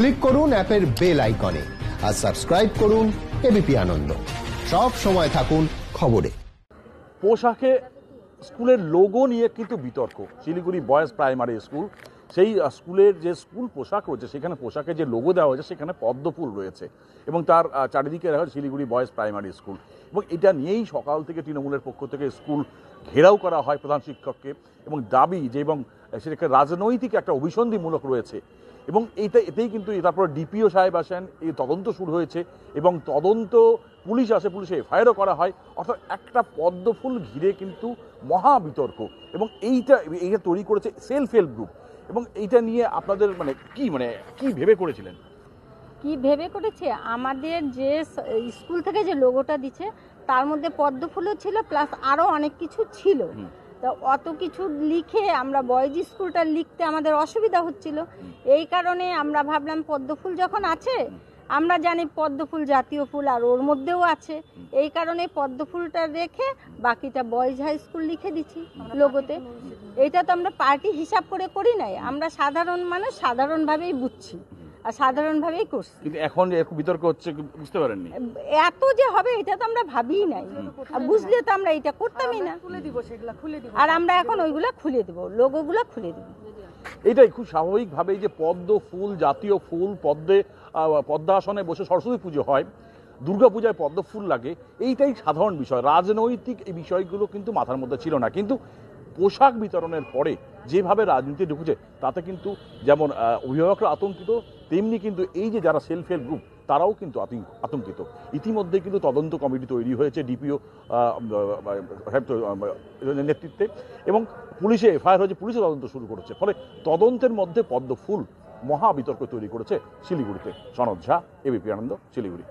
Click করুন অ্যাপের bell আইকনে আর সাবস্ক্রাইব করুন এবিপি আনন্দ। সব সময় থাকুন খবরে। পোশাকে স্কুলের লোগো নিয়ে কিন্তু বিতর্ক। শিলিগুড়ি বয়েজ প্রাইমারি স্কুল, সেই স্কুলের যে স্কুল পোশাক রয়েছে, সেখানে পোশাকে যে লোগো দেওয়া হয়েছে, সেখানে পদ্মফুল রয়েছে। এবং তার চারিদিকে দেখা শিলিগুড়ি বয়েজ প্রাইমারি স্কুল। এবং এটা নিয়েই সকাল থেকে তৃণমূলের পক্ষ থেকে স্কুল ঘেরাও করা হয় প্রধান শিক্ষককে এবং দাবি যে এবং সেটাকে রাজনৈতিক একটা অভিসন্ধিমূলক রয়েছে। এবং এইটা, এতেই কিন্তু তারপর ডিপিও সাহেব আসেন এই তদন্ত শুরু হয়েছে এবং তদন্ত পুলিশ আসে, পুলিশে এফআইআরও করা হয়। অর্থাৎ একটা পদ্মফুল ঘিরে কিন্তু মহা বিতর্ক এবং এইটা এইটা তৈরি করেছে সেলফ হেল্প গ্রুপ। এবং এইটা নিয়ে আপনাদের মানে কি মানে কি ভেবে করেছিলেন? কি ভেবে করেছে? আমাদের যে স্কুল থেকে যে লোগোটা দিচ্ছে তার মধ্যে পদ্ম ফুলও ছিল প্লাস আরও অনেক কিছু ছিল। তা অত কিছু লিখে আমরা বয়েজ স্কুলটা লিখতে আমাদের অসুবিধা হচ্ছিল। এই কারণে আমরা ভাবলাম পদ্ম ফুল যখন আছে আমরা জানি পদ্ম ফুল জাতীয় ফুল আর ওর মধ্যেও আছে। এই কারণে পদ্ম ফুলটা রেখে বাকিটা বয়েজ হাই স্কুল লিখে দিচ্ছি লোগোতে এটা তো আমরা পার্টি হিসাব করে করি নাই। আমরা সাধারণ মানুষ সাধারণভাবেই বুঝছি। সাধারণভাবেই করছি। কিন্তু এখন এরকম বিতর্ক হচ্ছে বুঝতে পারেননি? এত যে হবে এটা তো আমরা ভাবিই নাই। বুঝলে তো আমরা এটা করতামই না। খুলে দিব সেগুলা খুলে দিব। আর আমরা এখন ওইগুলো খুলে দেবো লোগোগুলো খুলে দেবো। এটাই খুব স্বাভাবিকভাবেই যে পদ্ম ফুল জাতীয় ফুল পদ্মে পদ্মাসনে বসে সরস্বতী পুজো হয় দুর্গাপূজায় পদ্ম ফুল লাগে এইটাই সাধারণ বিষয়। রাজনৈতিক এই বিষয়গুলো কিন্তু মাথার মধ্যে ছিল না। কিন্তু পোশাক বিতরণের পরে যেভাবে রাজনীতি ঢুকেছে, তাতে কিন্তু যেমন অভিভাবকরা আতঙ্কিত, তেমনি কিন্তু এই যে যারা সেলফ হেল্প গ্রুপ তারাও কিন্তু আতঙ্ক- আতঙ্কিত। ইতিমধ্যে কিন্তু তদন্ত কমিটি তৈরি হয়েছে, ডিপিও নেতৃত্বে এবং পুলিশে, এফআইআর হয়েছে, পুলিশে তদন্ত শুরু করেছে। ফলে তদন্তের মধ্যে পদ্ম ফুল মহা বিতর্ক তৈরি করেছে শিলিগুড়িতে। সনদ ঝা, এবিপি আনন্দ, শিলিগুড়ি।